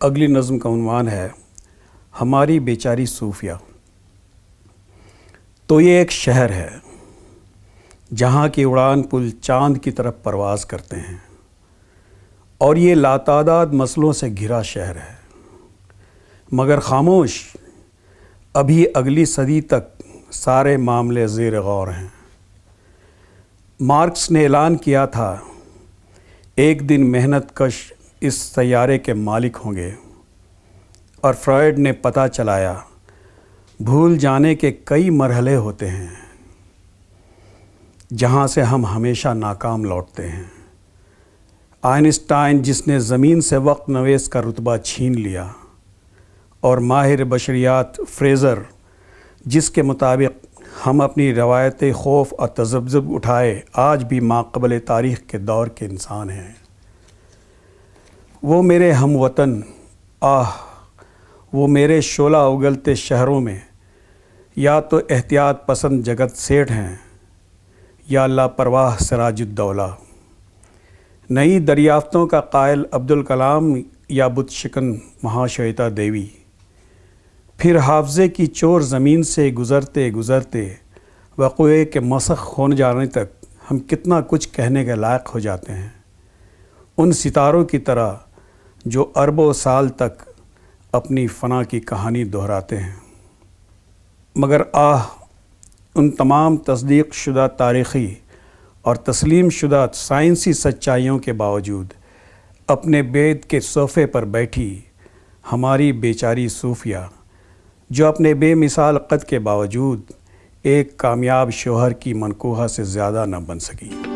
अगली नज़म का उनवान है, हमारी बेचारी सूफिया। तो ये एक शहर है, जहाँ की उड़ान पुल चाँद की तरफ़ परवाज़ करते हैं, और ये लातादाद मसलों से घिरा शहर है। मगर खामोश, अभी अगली सदी तक सारे मामले ज़ेर गौर हैं। मार्क्स ने ऐलान किया था, एक दिन मेहनत कश इस सैारे के मालिक होंगे। और फ्रॉयड ने पता चलाया, भूल जाने के कई मरहले होते हैं, जहाँ से हम हमेशा नाकाम लौटते हैं। आइंस्टाइन, जिसने ज़मीन से वक्त नवेश का रुतबा छीन लिया, और माहिर बशरियात फ्रेज़र, जिसके मुताबिक हम अपनी रवायत खौफ और तजब्ज़ब उठाए, आज भी माकबल तारीख़ के दौर के इंसान हैं। वो मेरे हम वतन आह, वो मेरे शोला उगलते शहरों में, या तो एहतियात पसंद जगत सेठ हैं, या लापरवाह सराजुद्दौला। नई दरियाफ़तों का कायल अब्दुल कलाम या बुत शिकन महाश्वेता देवी। फिर हाफजे की चोर ज़मीन से गुज़रते गुज़रते वक़े के मसख होने जाने तक हम कितना कुछ कहने के लायक हो जाते हैं। उन सितारों की तरह जो अरबों साल तक अपनी फ़ना की कहानी दोहराते हैं। मगर आह, उन तमाम तस्दीक शुदा तारीख़ी और तस्लीम शुदा साइंसी सच्चाइयों के बावजूद अपने बेद के सोफ़े पर बैठी हमारी बेचारी सूफिया, जो अपने बेमिसाल कद के बावजूद एक कामयाब शोहर की मनकोहा से ज़्यादा न बन सकी।